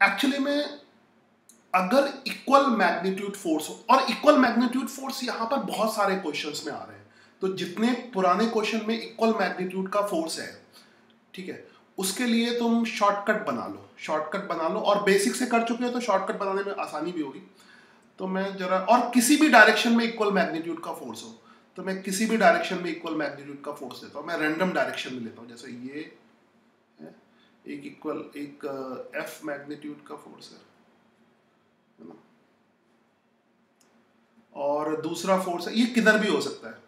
Actually में अगर equal magnitude force हो, और इक्वल मैग्नीट्यूड फोर्स यहाँ पर बहुत सारे क्वेश्चंस में आ रहे हैं। तो जितने पुराने क्वेश्चन में इक्वल मैग्नीट्यूड का फोर्स है, ठीक है, उसके लिए तुम शॉर्टकट बना लो। शॉर्टकट बना लो, और बेसिक से कर चुके हो तो शॉर्टकट बनाने में आसानी भी होगी। तो मैं जरा, और किसी भी डायरेक्शन में इक्वल मैग्नीट्यूड का फोर्स हो तो मैं किसी भी डायरेक्शन में इक्वल मैग्नीट्यूड का फोर्स देता हूँ। मैं रैंडम डायरेक्शन में लेता हूँ, जैसे ये एक इक्वल एक एफ़ मैग्नीट्यूड का फोर्स है है ना? और दूसरा फोर्स है, ये किधर भी हो सकता है?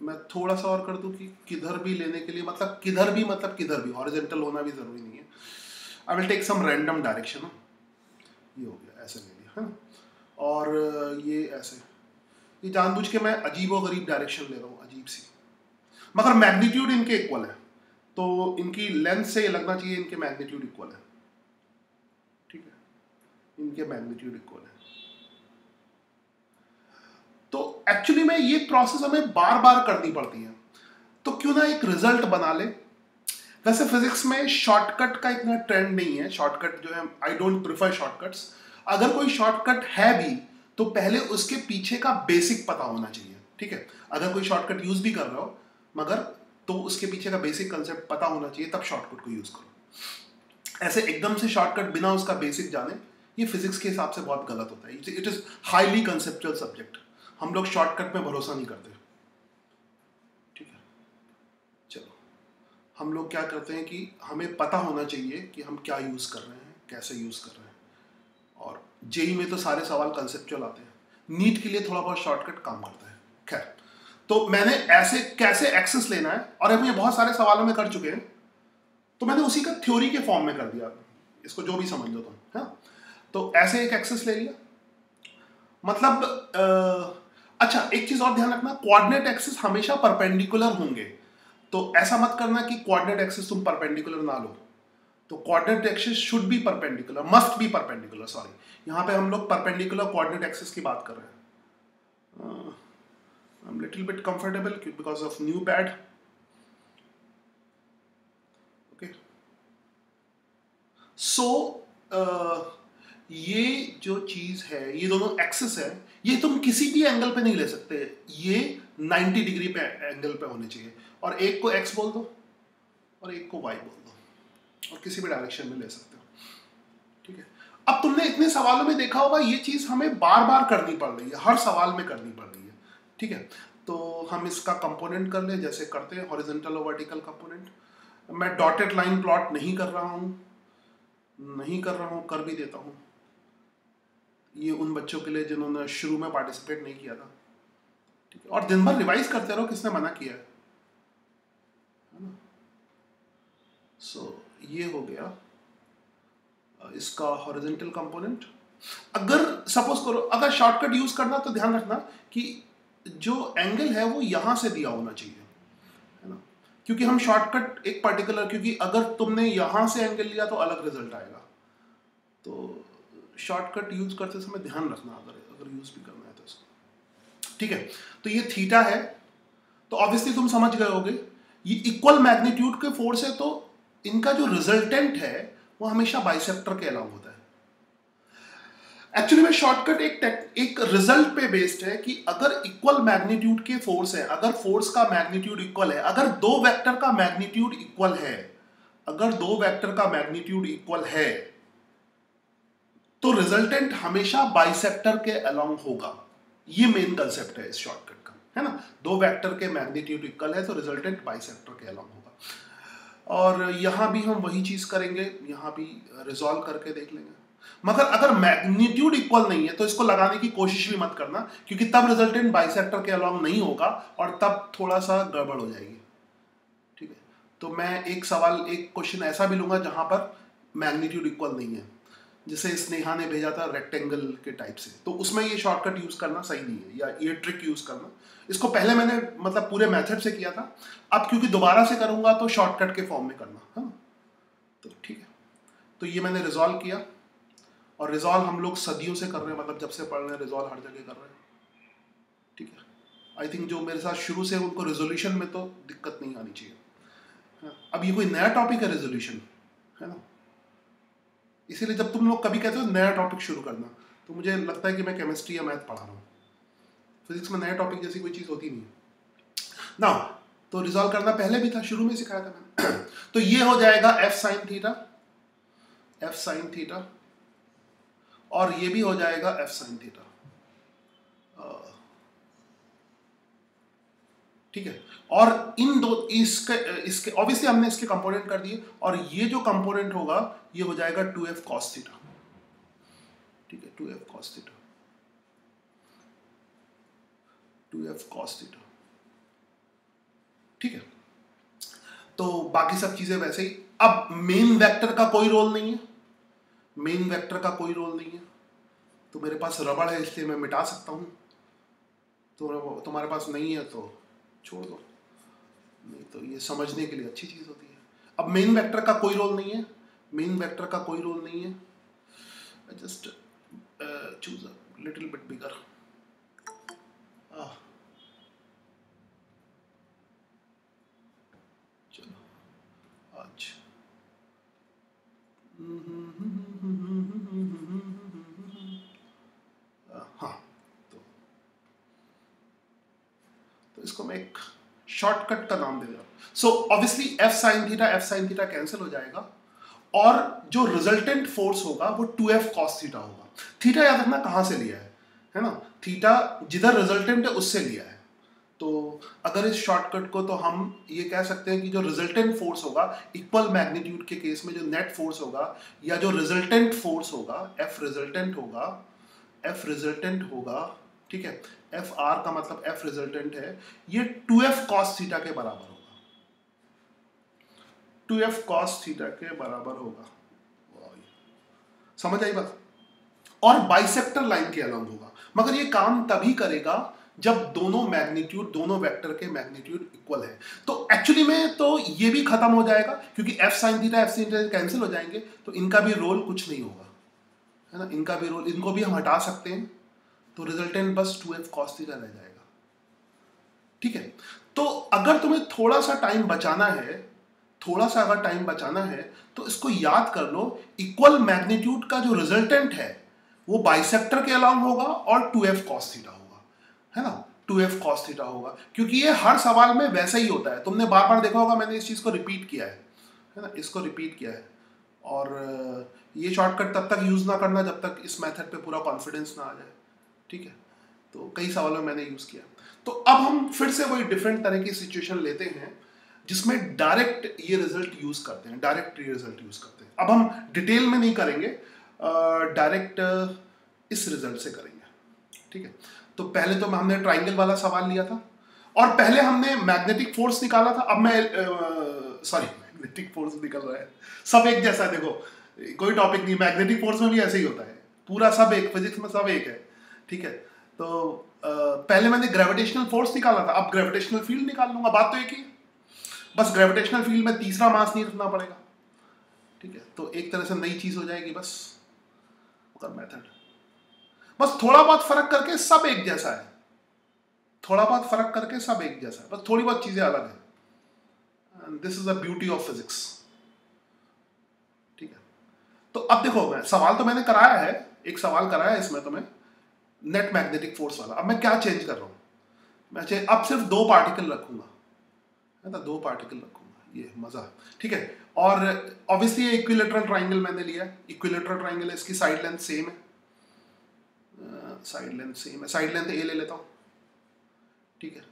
मैं थोड़ा सा और कर दूँ कि किधर भी लेने के लिए मतलब किधर भी मतलब किधर भी हॉरिजेंटल होना भी ज़रूरी नहीं है। I will take some random direction ये हो गया, ऐसे ले लिया, है? ना और ये ऐसे। ये जानबूझ के मैं अजीब व गरीब डायरेक्शन ले रहा हूँ, अजीब सी। मगर मैग्नीट्यूड इनके इक्वल है। तो इनकी लेंथ से ये लगना चाहिए, इनके मैग्नीट्यूड इक्वल है। ठीक है? इनके मैग्नीट्यूड इक्वल है। तो एक्चुअली में ये प्रोसेस हमें बार बार करनी पड़ती है। तो क्यों ना एक रिज़ल्ट बना ले? वैसे फिजिक्स में शॉर्टकट का इतना ट्रेंड नहीं है। शॉर्टकट जो है आई डोंट प्रिफर शॉर्टकट्स अगर कोई शॉर्टकट है भी तो पहले उसके पीछे का बेसिक पता होना चाहिए। ठीक है? अगर कोई शॉर्टकट यूज़ भी कर रहे हो, मगर तो उसके पीछे का बेसिक कंसेप्ट पता होना चाहिए, तब शॉर्टकट को यूज़ करो। ऐसे एकदम से शॉर्टकट बिना उसका बेसिक जाने, ये फिजिक्स के हिसाब से बहुत गलत होता है। It is highly conceptual subject हम लोग शॉर्टकट में भरोसा नहीं करते। ठीक है? चलो। हम लोग क्या करते हैं कि हमें पता होना चाहिए कि हम क्या यूज़ कर रहे हैं, कैसे यूज़ कर रहे हैं। और जेई में तो सारे सवाल कंसेप्चुअल आते हैं। नीट के लिए थोड़ा बहुत शॉर्टकट काम करता है। खैर। तो मैंने ऐसे कैसे एक्सेस लेना है? और ये बहुत सारे सवालों में कर चुके हैं। तो मैंने उसी का थ्योरी के फॉर्म में कर दिया। इसको जो भी समझ लो तुम हाँ? तो ऐसे एक एक्सेस ले लिया। मतलब आ, अच्छा एक चीज़ और ध्यान रखना कोऑर्डिनेट एक्सेस हमेशा परपेंडिकुलर होंगे। तो ऐसा मत करना कि कोऑर्डिनेट एक्सेस तुम परपेंडिकुलर ना लो। तो coordinate axis should be perpendicular must be perpendicular sorry यहाँ पे हम लोग परपेंडिकुलर कोऑर्डिनेट एक्सेस की बात कर रहे हैं। I am little bit comfortable because of new pad okay so ये जो चीज़ है, ये दोनों एक्सेस है, ये तुम किसी भी एंगल पे नहीं ले सकते। ये 90 डिग्री पे एंगल पे होने चाहिए। और एक को एक्स बोल दो, और एक को वाई बोल दो, और किसी भी डायरेक्शन में ले सकते हो। ठीक है? अब तुमने इतने सवालों में देखा होगा, ये चीज़ हमें बार बार करनी पड़ रही है, हर सवाल में करनी पड़ रही है। ठीक है? तो हम इसका कंपोनेंट कर ले जैसे करते हैं हॉरिजेंटल और वर्टिकल कंपोनेंट मैं डॉटेड लाइन प्लॉट नहीं कर रहा हूँ नहीं कर रहा हूँ कर भी देता हूँ। ये उन बच्चों के लिए जिन्होंने शुरू में पार्टिसिपेट नहीं किया था। ठीक है? और दिन भर रिवाइज करते रहो किसने मना किया है। ना? सो so, ये हो गया इसका हॉरिजेंटल कंपोनेंट अगर सपोज़ करो अगर शॉर्टकट यूज़ करना तो ध्यान रखना कि जो एंगल है वो यहाँ से दिया होना चाहिए, है ना? क्योंकि हम शॉर्टकट एक पर्टिकुलर क्योंकि अगर तुमने यहाँ से एंगल लिया तो अलग रिज़ल्ट आएगा। तो शॉर्टकट यूज़ करते समय ध्यान रखना अगर अगर यूज़ भी करना है तो इसको। ठीक है? तो ये थीटा है। तो ऑब्वियसली तुम समझ गए होगे, ये इक्वल मैग्नीट्यूड के फोर्स है तो इनका जो रिजल्टेंट है, वो हमेशा बाइसेप्टर के अलाउ होता है। एक्चुअली में शॉर्टकट एक एक रिज़ल्ट पे बेस्ड है कि अगर इक्वल मैग्नीट्यूड के फोर्स है, अगर फोर्स का मैग्नीट्यूड इक्वल है, अगर दो वेक्टर का मैग्नीट्यूड इक्वल है, अगर दो वेक्टर का मैग्नीट्यूड इक्वल है तो रिजल्टेंट हमेशा बाइसेक्टर के अलोंग होगा। ये मेन कंसेप्ट है इस शॉर्टकट का, है ना? दो वेक्टर के मैग्नीट्यूड इक्वल है तो रिजल्टेंट बाइसेक्टर के अलोंग होगा। और यहाँ भी हम वही चीज़ करेंगे, यहाँ भी रिजॉल्व करके देख लेंगे। मगर अगर मैग्नीट्यूड इक्वल नहीं है तो इसको लगाने की कोशिश भी मत करना, क्योंकि तब रिजल्टेंट बाइसेक्टर के अलोंग नहीं होगा और तब थोड़ा सा गड़बड़ हो जाएगी। ठीक है? तो मैं एक सवाल, एक क्वेश्चन ऐसा भी लूँगा जहाँ पर मैग्नीट्यूड इक्वल नहीं है, जिसे स्नेहा ने भेजा था रेक्टेंगल के टाइप से। तो उसमें ये शॉर्टकट यूज़ करना सही नहीं है, या ये ट्रिक यूज़ करना। इसको पहले मैंने मतलब पूरे मेथड से किया था, अब क्योंकि दोबारा से करूँगा तो शॉर्टकट के फॉर्म में करना हाँ? तो ठीक है? तो ये मैंने रिजॉल्व किया। और रिजॉल्व हम लोग सदियों से कर रहे हैं मतलब जब से पढ़ रहे हैं, रिजॉल्व हर जगह कर रहे हैं। ठीक है? आई थिंक जो मेरे साथ शुरू से उनको रेजोल्यूशन में तो दिक्कत नहीं आनी चाहिए। अब ये कोई नया टॉपिक है रेजोल्यूशन है ना? इसीलिए जब तुम लोग कभी कहते हो नया टॉपिक शुरू करना तो मुझे लगता है कि मैं केमिस्ट्री या मैथ पढ़ा रहा हूँ। फिजिक्स में नया टॉपिक जैसी कोई चीज़ होती नहीं है। ना तो रिजॉल्व करना पहले भी था, शुरू में सिखाया था मैंने। तो ये हो जाएगा F sine theta F sine theta और ये भी हो जाएगा एफ़ साइन थीटा ठीक है? और इन दो, इसके इसके ऑब्वियसली हमने इसके कंपोनेंट कर दिए, और ये जो कंपोनेंट होगा, ये हो जाएगा टू एफ़ कॉस थीटा ठीक है? Two F cos theta two F cos theta ठीक है? तो बाकी सब चीज़ें वैसे ही। अब मेन वेक्टर का कोई रोल नहीं है। मेन वेक्टर का कोई रोल नहीं है। तो मेरे पास रबड़ है, इसलिए मैं मिटा सकता हूँ। तो तुम्हारे पास नहीं है तो छोड़ दो। नहीं तो ये समझने के लिए अच्छी चीज़ होती है। अब मेन वेक्टर का कोई रोल नहीं है। मेन वेक्टर का कोई रोल नहीं है। Just choose a little bit bigger चलो आज हाँ तो तो इसको मैं एक शॉर्टकट का नाम दे रहा हूँ। So obviously F sine theta F sine theta cancel हो जाएगा। और जो रिजल्टेंट फोर्स होगा, वो टू एफ़ कॉस थीटा होगा। थीटा याद रखना कहाँ से लिया है? है ना? थीटा जिधर रिजल्टेंट है, उससे लिया है। तो अगर इस शॉर्टकट को तो हम ये कह सकते हैं कि जो रिजल्टेंट फोर्स होगा इक्वल मैग्नीट्यूड के केस में जो नेट फोर्स होगा, या जो रिजल्टेंट फोर्स होगा एफ़ रिजल्टेंट होगा एफ़ रिजल्टेंट होगा ठीक है? एफ़ आर का मतलब एफ़ रिजल्टेंट है। ये टू एफ़ कॉस थीटा के बराबर होगा। टू एफ़ कॉस थीटा के बराबर होगा। समझ आई बात? और बाइसेक्टर लाइन के अलॉन्ग होगा। मगर ये काम तभी करेगा जब दोनों मैग्नीट्यूड दोनों वेक्टर के मैग्नीट्यूड इक्वल है। तो एक्चुअली में तो ये भी खत्म हो जाएगा, क्योंकि F sine theta F sine theta cancel हो जाएँगे तो इनका भी रोल कुछ नहीं होगा। है ना? इनका भी रोल इनको भी हम हटा सकते हैं। तो रिजल्टेंट बस टू एफ़ कॉस थीटा रह जाएगा। ठीक है? तो अगर तुम्हें थोड़ा सा टाइम बचाना है थोड़ा सा अगर टाइम बचाना है तो इसको याद कर लो इक्वल मैग्नीट्यूड का जो रिजल्टेंट है, वो बाइसेक्टर के अलाउंग होगा और टू एफ़ कॉस थीटा होगा है ना? टू एफ़ कॉस थीटा होगा क्योंकि ये हर सवाल में वैसा ही होता है। तुमने बार बार देखा होगा, मैंने इस चीज़ को रिपीट किया है। है ना? इसको रिपीट किया है। और ये शॉर्टकट तब तक यूज़ ना करना जब तक इस मेथड पे पूरा कॉन्फिडेंस ना आ जाए। ठीक है? तो कई सवालों में मैंने यूज़ किया। तो अब हम फिर से वही डिफरेंट तरह की सिचुएशन लेते हैं, जिसमें डायरेक्ट ये रिज़ल्ट यूज़ करते हैं डायरेक्ट ये रिज़ल्ट यूज़ करते हैं। अब हम डिटेल में नहीं करेंगे डायरेक्ट इस रिज़ल्ट से करेंगे। ठीक है? तो पहले तो हमने ट्राइंगल वाला सवाल लिया था, और पहले हमने मैग्नेटिक फोर्स निकाला था, अब मैं सॉरी मैग्नेटिक फोर्स निकल रहा है। सब एक जैसा है, देखो, कोई टॉपिक नहीं मैग्नेटिक फोर्स में भी ऐसे ही होता है। पूरा सब एक फिजिक्स में सब एक है। ठीक है? तो आ, पहले मैंने ग्रेविटेशनल फोर्स निकाला था अब ग्रेविटेशनल फ़ील्ड निकाल लूँगा बात तो एक ही बस ग्रेविटेशनल फ़ील्ड में तीसरा मास नहीं रखना पड़ेगा। ठीक है? तो एक तरह से नई चीज़ हो जाएगी बस। मेथड बस थोड़ा बहुत फ़र्क करके सब एक जैसा है। थोड़ा बहुत फ़र्क करके सब एक जैसा है। बस थोड़ी बहुत चीज़ें अलग है। This is the beauty of physics ठीक है? तो अब देखो मैं सवाल तो मैंने कराया है। एक सवाल कराया है इसमें तुम्हें। नेट मैग्नेटिक फोर्स वाला। अब मैं क्या चेंज कर रहा हूँ? मैं अब सिर्फ़ दो पार्टिकल रखूँगा। है ना? दो पार्टिकल रखूँगा। ये मज़ा ठीक है? और ऑब्वियसली इक्विलेटरल ट्राइंगल मैंने लिया इक्विलेटरल ट्राइंगल है। इसकी साइड लेंथ सेम है। साइड लेंथ सेम है। साइड लेंथ ए ले लेता हूँ। ठीक है?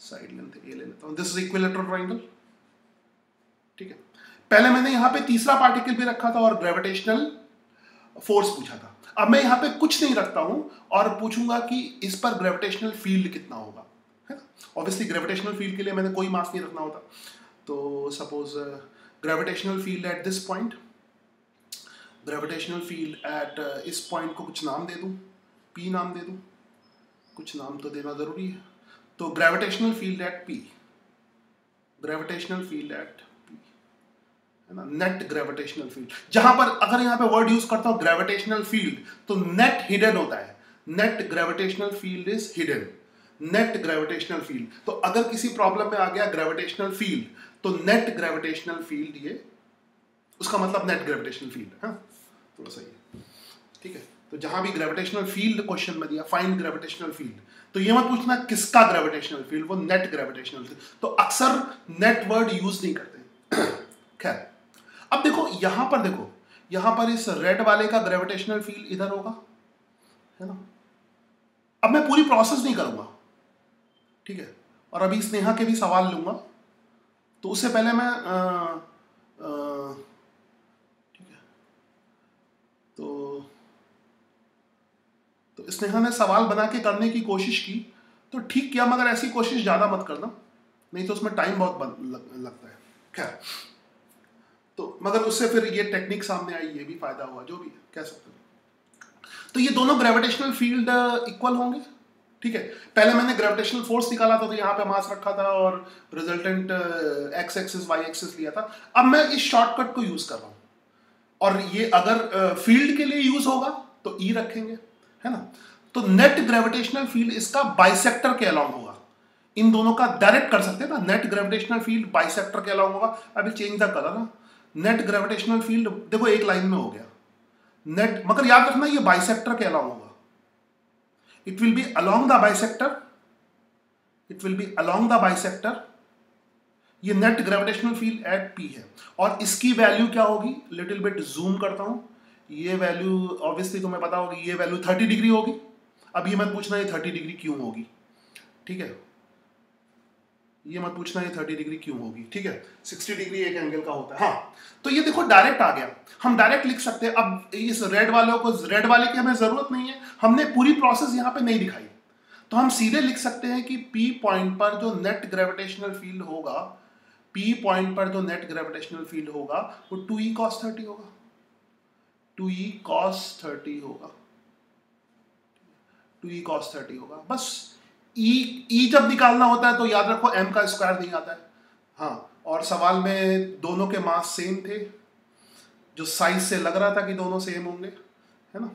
साइड लेंथ ए ले लेता हूँ। दिस इज़ इक्विलेटरल ट्राइंगल ठीक है? पहले मैंने यहाँ पे तीसरा पार्टिकल भी रखा था और ग्रेविटेशनल फोर्स पूछा था। अब मैं यहाँ पे कुछ नहीं रखता हूँ और पूछूँगा कि इस पर ग्रेविटेशनल फ़ील्ड कितना होगा, है ना? ऑब्वियसली ग्रेविटेशनल फ़ील्ड के लिए मैंने कोई मास नहीं रखना होता। तो suppose gravitational field at this point gravitational field at इस पॉइंट को कुछ नाम दे दूँ पी नाम दे दूँ, कुछ नाम तो देना ज़रूरी है। तो gravitational field at P gravitational field at है ना? नेट ग्रेविटेशनल फ़ील्ड जहाँ पर अगर यहाँ पे वर्ड यूज़ करता हूँ ग्रेविटेशनल फ़ील्ड तो नेट हिडन होता है। Net gravitational field is hidden net gravitational field तो अगर किसी प्रॉब्लम में आ गया ग्रेविटेशनल फ़ील्ड तो नेट ग्रेविटेशनल फ़ील्ड ये, उसका मतलब नेट ग्रेविटेशनल फ़ील्ड है? थोड़ा सा ये। ठीक है? तो जहाँ भी ग्रेविटेशनल फ़ील्ड क्वेश्चन में दिया फाइंड ग्रेविटेशनल फ़ील्ड तो ये मत पूछना किसका ग्रेविटेशनल फ़ील्ड वो नेट ग्रेविटेशनल तो अक्सर नेट वर्ड यूज़ नहीं करते। खैर अब देखो यहाँ पर देखो यहाँ पर इस रेड वाले का ग्रेविटेशनल फ़ील्ड इधर होगा है ना? अब मैं पूरी प्रोसेस नहीं करूँगा ठीक है? और अभी स्नेहा के भी सवाल लूँगा तो उससे पहले मैं ठीक है तो तो स्नेहा ने सवाल बना के करने की कोशिश की तो ठीक किया मगर ऐसी कोशिश ज़्यादा मत करना नहीं तो उसमें टाइम बहुत लग, लगता है। खैर। तो मगर उससे फिर ये टेक्निक सामने आई, ये भी फ़ायदा हुआ, जो भी कह सकते हो। तो ये दोनों ग्रेविटेशनल फ़ील्ड इक्वल होंगे? ठीक है। पहले मैंने ग्रेविटेशनल फोर्स निकाला था तो यहाँ पे मास रखा था और resultant X axis Y axis लिया था। अब मैं इस शॉर्टकट को यूज़ कर रहा हूँ। और ये अगर फ़ील्ड के लिए यूज़ होगा तो ई e रखेंगे, है ना? तो नेट ग्रेविटेशनल फ़ील्ड इसका बाइसेक्टर के अलॉन्ग होगा। इन दोनों का डायरेक्ट कर सकते हैं ना? नेट ग्रेविटेशनल फ़ील्ड बाइसेक्टर के अलॉन्ग होगा। अभी चेंज द कलर ना। नेट ग्रेविटेशनल फ़ील्ड देखो एक लाइन में हो गया। नेट, मगर याद रखना ये बाइसेक्टर के अलॉन्ग होगा। It will be along the bisector it will be along the bisector ये net gravitational field at P है। और इसकी वैल्यू क्या होगी? लिटिल बिट जूम करता हूँ। ये वैल्यू ऑब्वियसली तुम्हें पता होगी, ये वैल्यू थर्टी डिग्री होगी। अब ये मत पूछना ये थर्टी डिग्री क्यों होगी। ठीक है? ये मत पूछना ये थर्टी डिग्री क्यों होगी, ठीक है? सिक्सटी डिग्री एक एंगल का होता है हाँ। तो ये देखो डायरेक्ट आ गया। हम डायरेक्ट लिख सकते हैं। अब इस रेड वालों को रेड वाले की हमें ज़रूरत नहीं है। हमने पूरी प्रोसेस यहाँ पे नहीं दिखाई। तो हम सीधे लिख सकते हैं कि पी पॉइंट पर जो नेट ग्रेविटेशनल फ़ील्ड होगा पी पॉइंट पर जो नेट ग्रेविटेशनल फ़ील्ड होगा, वो टू ई कॉस थर्टी होगा। टू ई कॉस थर्टी होगा। टू ई कॉस थर्टी होगा। बस e, e जब निकालना होता है तो याद रखो एम का स्क्वायर नहीं आता है। हाँ और सवाल में दोनों के मास सेम थे जो साइज़ से लग रहा था कि दोनों सेम होंगे है ना?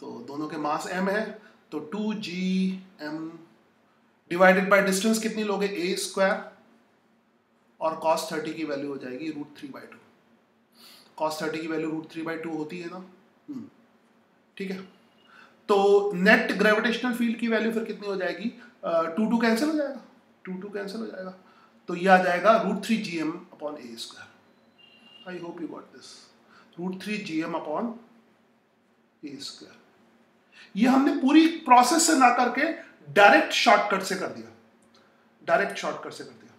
तो दोनों के मास एम है तो two G M divided by distance कितनी लोगे? ए स्क्वायर और कॉस थर्टी की वैल्यू हो जाएगी root three by two cos thirty की value root three by two होती है ना? हम्म, ठीक है? तो नेट ग्रेविटेशनल फ़ील्ड की वैल्यू फिर कितनी हो जाएगी? टू टू कैंसिल हो जाएगा? टू टू कैंसिल हो जाएगा। तो ये आ जाएगा root three G M upon A square I hope you got this root three G M upon A square ये हमने पूरी प्रोसेस से ना करके डायरेक्ट शॉर्टकट से कर दिया। डायरेक्ट शॉर्टकट से कर दिया।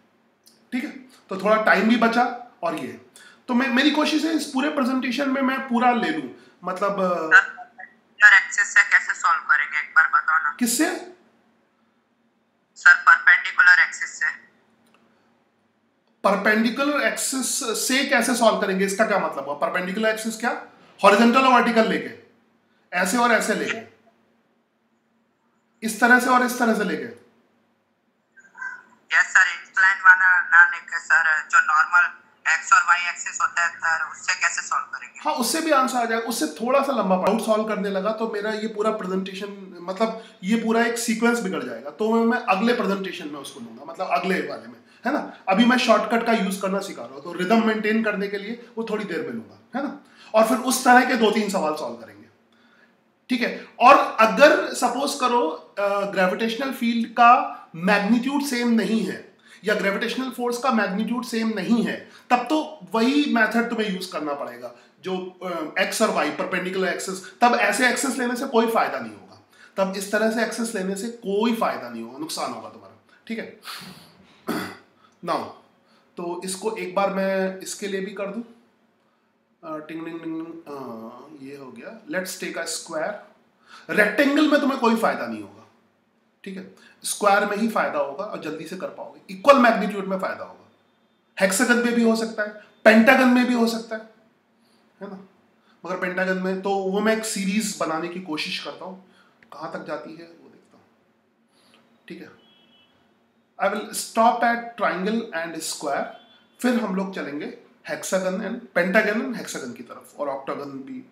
ठीक है? तो थोड़ा टाइम भी बचा और ये। तो मैं, मेरी कोशिश है इस पूरे प्रेजेंटेशन में मैं पूरा ले लूँ। मतलब परपेंडिकुलर एक्सिस से कैसे सॉल्व करेंगे? एक बार बताओ ना। किससे? सर परपेंडिकुलर एक्सिस से। परपेंडिकुलर एक्सिस से कैसे सॉल्व करेंगे? इसका क्या मतलब हुआ? परपेंडिकुलर एक्सिस क्या? हॉरिजॉन्टल और वर्टिकल लेके। ऐसे और ऐसे लेके। इस तरह से और इस तरह से लेके। यस सर इंक्लाइन वाला ना लेके सर जो नॉर्मल एक्स और वाई एक्सिस होता है सर उससे कैसे सॉल्व करेंगे? हाँ उससे भी आंसर आ जाएगा। उससे थोड़ा सा लंबा डाउट सॉल्व करने लगा तो मेरा ये पूरा प्रेजेंटेशन मतलब ये पूरा एक सीक्वेंस बिगड़ जाएगा। तो मैं अगले प्रेजेंटेशन में उसको लूँगा मतलब अगले वाले में, है ना? अभी मैं शॉर्टकट का यूज़ करना सिखा रहा हूँ तो रिदम मेंटेन करने के लिए वो थोड़ी देर में लूँगा, है ना? और फिर उस तरह के दो तीन सवाल सॉल्व करेंगे। ठीक है? और अगर सपोज़ करो ग्रेविटेशनल फ़ील्ड का मैग्नीट्यूड सेम नहीं है या ग्रेविटेशनल फोर्स का मैग्नीट्यूड सेम नहीं है, तब तो वही मेथड तुम्हें यूज़ करना पड़ेगा, जो एक्स और वाई परपेंडिकुलर एक्सेस तब ऐसे एक्सेस लेने से कोई फ़ायदा नहीं होगा। तब इस तरह से एक्सेस लेने से कोई फ़ायदा नहीं होगा, नुकसान होगा तुम्हारा, ठीक है? नाउ तो इसको एक बार मैं इसके लिए भी कर दूँ। टिंग ये हो गया। Let's take a square rectangle में तुम्हें कोई फ़ायदा नहीं होगा। ठीक है? स्क्वायर में ही फ़ायदा होगा और जल्दी से कर पाओगे। इक्वल मैग्नीट्यूड में फ़ायदा होगा। हेक्सागन में भी हो सकता है पेंटागन में भी हो सकता है है ना? मगर पेंटागन में तो वो मैं एक सीरीज़ बनाने की कोशिश करता हूँ। कहाँ तक जाती है, वो देखता हूँ। ठीक है? I will stop at triangle and square फिर हम लोग चलेंगे hexagon and pentagon and hexagon की तरफ़, और ऑक्टागन भी,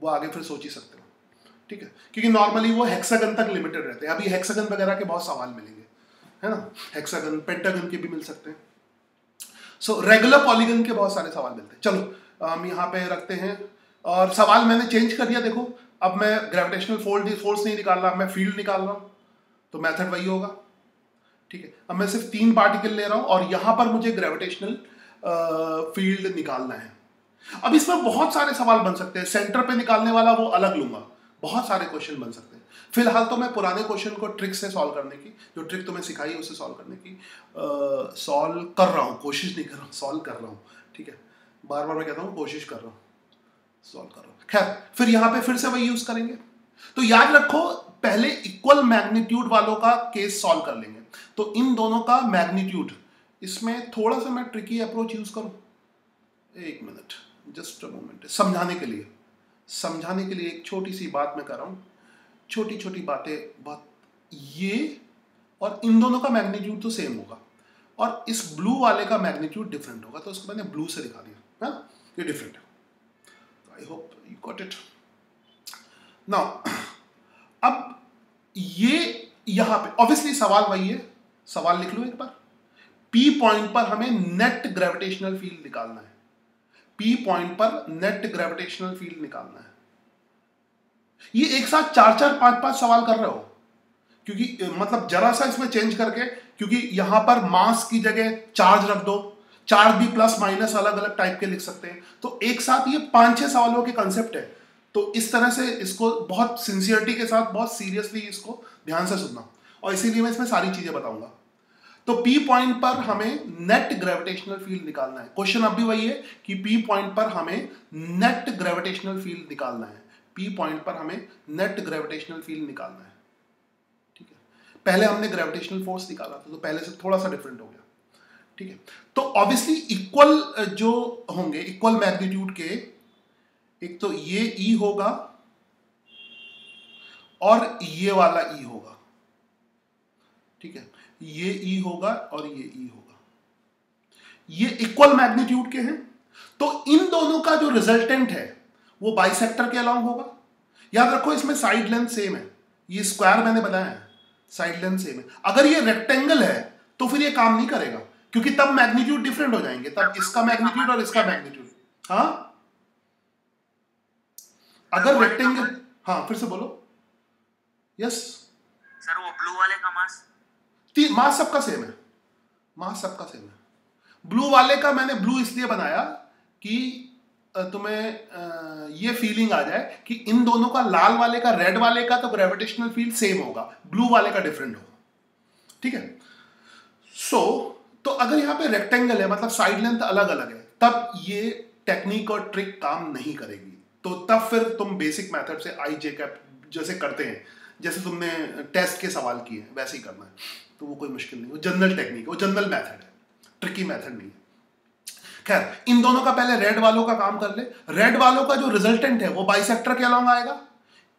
वो आगे फिर सोच ही सकते हो। ठीक है? क्योंकि नॉर्मली वो हेक्सागन तक लिमिटेड रहते हैं। अभी हेक्सागन वगैरह के बहुत सवाल मिलेंगे, है ना? हेक्सागन पेंटागन के भी मिल सकते हैं। सो रेगुलर पॉलीगन के बहुत सारे सवाल मिलते हैं। चलो, हम यहाँ पे रखते हैं। और सवाल मैंने चेंज कर दिया, देखो। अब मैं ग्रेविटेशनल फोल्ड फोर्स नहीं निकाल रहा, मैं फ़ील्ड निकाल रहा हूँ। तो मेथड वही होगा। ठीक है? अब मैं सिर्फ़ तीन पार्टिकल ले रहा हूँ और यहाँ पर मुझे ग्रेविटेशनल फ़ील्ड निकालना है। अब इसमें बहुत सारे सवाल बन सकते हैं। सेंटर पे निकालने वाला वो अलग लूँगा। बहुत सारे क्वेश्चन बन सकते हैं। फ़िलहाल तो मैं पुराने क्वेश्चन को ट्रिक से सॉल्व करने की, जो ट्रिक तुम्हें सिखाई है उसे सॉल्व करने की सॉल्व कर रहा हूँ, कोशिश नहीं कर रहा हूँ सॉल्व कर रहा हूँ, ठीक है? बार बार मैं कहता हूँ, कोशिश कर रहा हूँ सॉल्व कर रहा हूँ। खैर, फिर यहाँ पे फिर से वही यूज़ करेंगे। तो याद रखो, पहले इक्वल मैग्नीट्यूड वालों का केस सॉल्व कर लेंगे। तो इन दोनों का मैग्नीट्यूड इसमें थोड़ा सा मैं ट्रिकी अप्रोच यूज़ करूँ। एक मिनट जस्ट अ मोमेंट समझाने के लिए। समझाने के लिए एक छोटी सी बात मैं कर रहा हूँ। छोटी छोटी बातें बहुत ये और इन दोनों का मैग्नीट्यूड तो सेम होगा। और इस ब्लू वाले का मैग्नीट्यूड डिफरेंट होगा तो उसको मैंने ब्लू से दिखा दिया, है? ये डिफरेंट है। I hope you got it now अब ये यहाँ पे ऑब्वियसली सवाल वही है। सवाल लिख लो एक बार। पी पॉइंट पर हमें नेट ग्रेविटेशनल फ़ील्ड निकालना है। पी पॉइंट पर नेट ग्रेविटेशनल फ़ील्ड निकालना है। ये एक साथ चार चार, पाँच पाँच सवाल कर रहे हो। क्योंकि मतलब जरा सा इसमें चेंज करके, क्योंकि यहाँ पर मास की जगह चार्ज रख दो। चार्ज भी प्लस माइनस अलग अलग टाइप के लिख सकते हैं। तो एक साथ ये पाँच, छह सवालों के कंसेप्ट है। तो इस तरह से इसको बहुत सिंसियरिटी के साथ, बहुत सीरियसली इसको ध्यान से सुनना। और इसीलिए मैं इसमें सारी चीज़ें बताऊँगा। तो पी पॉइंट पर हमें नेट ग्रेविटेशनल फ़ील्ड निकालना है। क्वेश्चन अब भी वही है कि पी पॉइंट पर हमें नेट ग्रेविटेशनल फ़ील्ड निकालना है। पी पॉइंट पर हमें नेट ग्रेविटेशनल फ़ील्ड निकालना है। ठीक है? पहले हमने ग्रेविटेशनल फोर्स निकाला था तो पहले से थोड़ा सा डिफरेंट हो गया। ठीक है? तो ऑब्वियसली इक्वल जो होंगे इक्वल मैग्नीट्यूड के, एक तो ये ई e होगा और ये वाला ई e होगा। ठीक है? ये ई e होगा और ये ई होगा। ये इक्वल मैग्नीट्यूड के हैं। तो इन दोनों का जो रिजल्टेंट है, वो बाइसेक्टर के अलाउंग होगा। याद रखो, इसमें साइड लेंथ सेम है। ये स्क्वायर मैंने बताया है। साइड लेंथ सेम है। अगर ये रेक्टेंगल है तो फिर ये काम नहीं करेगा, क्योंकि तब मैग्नीट्यूड डिफरेंट हो जाएँगे। तब इसका मैग्नीट्यूड और इसका मैग्नीट्यूड हाँ? अगर रेक्टेंगल हाँ फिर से बोलो। यस सर, वो ब्लू वाले का मास मास सबका सेम है। मास सबका सेम है। ब्लू वाले का मैंने ब्लू इसलिए बनाया कि तुम्हें ये फीलिंग आ जाए कि इन दोनों का लाल वाले का रेड वाले का तो ग्रेविटेशनल फ़ील्ड सेम होगा। ब्लू वाले का डिफरेंट होगा। ठीक है? सो so, तो अगर यहाँ पे रेक्टेंगल है मतलब साइड लेंथ अलग अलग है तब ये टेक्निक और ट्रिक काम नहीं करेगी। तो तब फिर तुम बेसिक मेथड से आई जे कैप जैसे करते हैं जैसे तुमने टेस्ट के सवाल किए वैसे ही करना है। तो वो कोई मुश्किल नहीं, वो जनरल टेक्निक वो जनरल मेथड है ट्रिकी मेथड नहीं खैर, इन दोनों का पहले रेड वालों का काम कर ले। रेड वालों का जो रिजल्टेंट है, वो बाइसेक्टर के अलॉन्ग आएगा।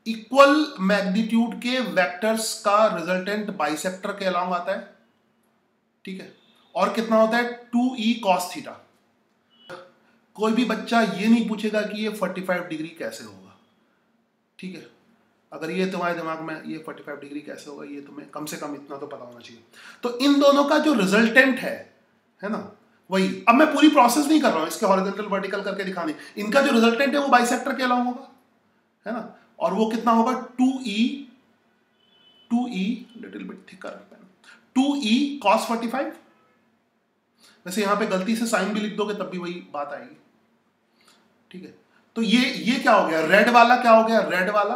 इक्वल मैग्नीट्यूड के वेक्टर्स का रिजल्टेंट बाइसेक्टर के अलॉन्ग आता है। ठीक है? और कितना होता है? टू ई कॉस थीटा कोई भी बच्चा ये नहीं पूछेगा कि ये 45 डिग्री कैसे होगा। ठीक है? अगर ये तुम्हारे दिमाग में, ये 45 डिग्री कैसे होगा, ये तुम्हें कम से कम इतना तो पता होना चाहिए। तो इन दोनों का जो रिजल्टेंट है है ना, वही। अब मैं पूरी प्रोसेस नहीं कर रहा हूँ इसके हॉरिजेंटल वर्टिकल करके दिखाने। इनका जो रिजल्टेंट है वो बाइसेक्टर के अलावा होगा, है ना? और वो कितना होगा? Two E two E little bit thicker two E cos forty five वैसे यहाँ पे गलती से साइन भी लिख दोगे, तब भी वही बात आएगी। ठीक है? तो ये ये क्या हो गया? रेड वाला क्या हो गया? रेड वाला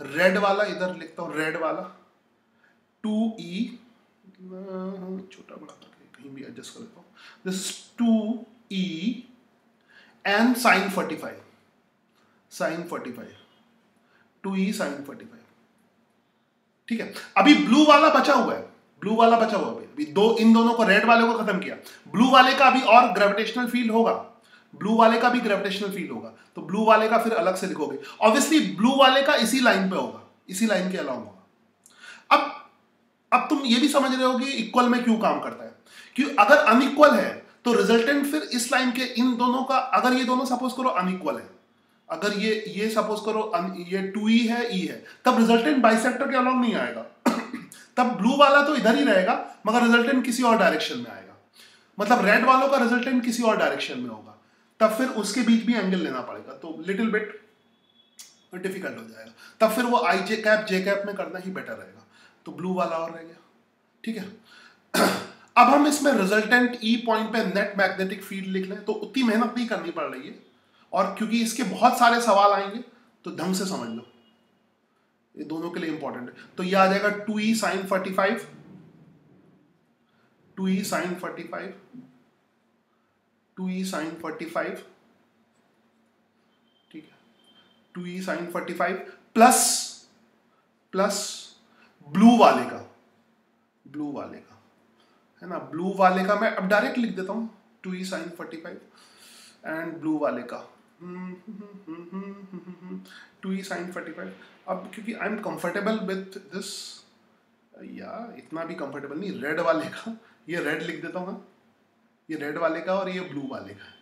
रेड वाला, इधर लिखता हूँ रेड वाला। टू ई छोटा बड़ा करके कहीं भी एडजस्ट कर लेता हूँ। This is 2e and sine 45 sine 45 2e sine 45 ठीक है? अभी ब्लू वाला बचा हुआ है। ब्लू वाला बचा हुआ अभी। दो, इन दोनों को रेड वाले को खत्म किया। ब्लू वाले का अभी और ग्रेविटेशनल फ़ील्ड होगा। ब्लू वाले का भी ग्रेविटेशनल फ़ील्ड होगा। तो ब्लू वाले का फिर अलग से लिखोगे। ऑब्वियसली ब्लू वाले का इसी लाइन पे होगा। इसी लाइन के अलाउंग होगा। अब अब तुम ये भी समझ रहे हो कि इक्वल में क्यों काम करता है? कि अगर अनइक्वल है तो रिजल्टेंट फिर इस लाइन के इन दोनों का, अगर ये दोनों सपोज़ करो अनइक्वल है, अगर ये ये सपोज़ करो ये टू ई e है ई e है, तब रिजल्टेंट बाइसेक्टर के अलॉन्ग नहीं आएगा। तब ब्लू वाला तो इधर ही रहेगा, मगर रिजल्टेंट किसी और डायरेक्शन में आएगा। मतलब रेड वालों का रिजल्टेंट किसी और डायरेक्शन में होगा। तब फिर उसके बीच भी एंगल लेना पड़ेगा तो लिटिल बिट डिफ़िकल्ट हो जाएगा। तब फिर वो आई जे कैप जे कैप में करना ही बेटर रहेगा। तो ब्लू वाला और रह गया, ठीक है? अब हम इसमें रिजल्टेंट ई पॉइंट पे नेट मैग्नेटिक फ़ील्ड लिख लें तो उतनी मेहनत नहीं करनी पड़ रही है। और क्योंकि इसके बहुत सारे सवाल आएँगे तो ढंग से समझ लो। ये दोनों के लिए इंपॉर्टेंट है। तो ये आ जाएगा two E sine forty five two E sine forty five two E sine forty five. ठीक है? Two E sine forty five plus plus blue वाले का। ब्लू वाले का। है ना? ब्लू वाले का मैं अब डायरेक्ट लिख देता हूँ। Two E sine forty five and blue वाले का। Two E sine forty five. अब क्योंकि I am comfortable with this या इतना भी कंफर्टेबल नहीं रेड वाले का। ये रेड लिख देता हूँ ये रेड वाले का और ये ब्लू वाले का।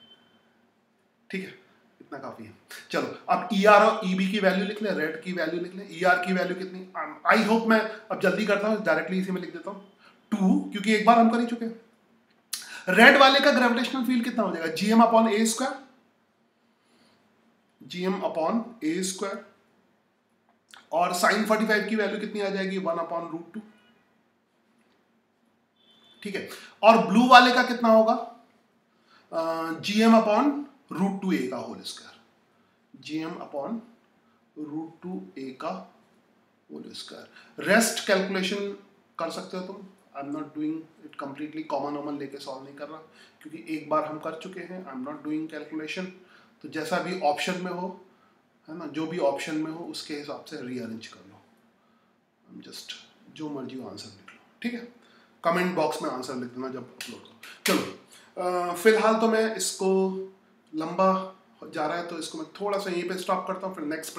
ठीक है? इतना काफ़ी है। चलो, अब ई आर और ई बी की वैल्यू लिख लें रेड की वैल्यू लिख लें। ई आर की वैल्यू कितनी? आई होप मैं अब जल्दी करता हूँ डायरेक्टली इसी में लिख देता हूँ। टू क्योंकि एक बार हम कर ही चुके हैं। रेड वाले का ग्रेविटेशनल फ़ील्ड कितना हो जाएगा? GM upon A square GM upon A square और साइन फोर्टी फाइव की वैल्यू कितनी आ जाएगी? वन अपॉन रूट टू ठीक है? और ब्लू वाले का कितना होगा? GM upon root two A का whole square GM upon root two A का होल स्क्वायर रेस्ट कैलकुलेशन कर सकते हो तुम? I am not doing it completely common woman लेके सॉल्व नहीं कर रहा क्योंकि एक बार हम कर चुके हैं। I am not doing calculation तो जैसा भी ऑप्शन में हो, है ना? जो भी ऑप्शन में हो, उसके हिसाब से रीअरेंज कर लो। जस्ट जो मर्ज़ी आंसर लिख लो। ठीक है? कमेंट बॉक्स में आंसर लिख देना जब अपलोड चलो फ़िलहाल तो मैं इसको लंबा जा रहा है तो इसको मैं थोड़ा सा यहीं पे स्टॉप करता हूँ, फिर नेक्स्ट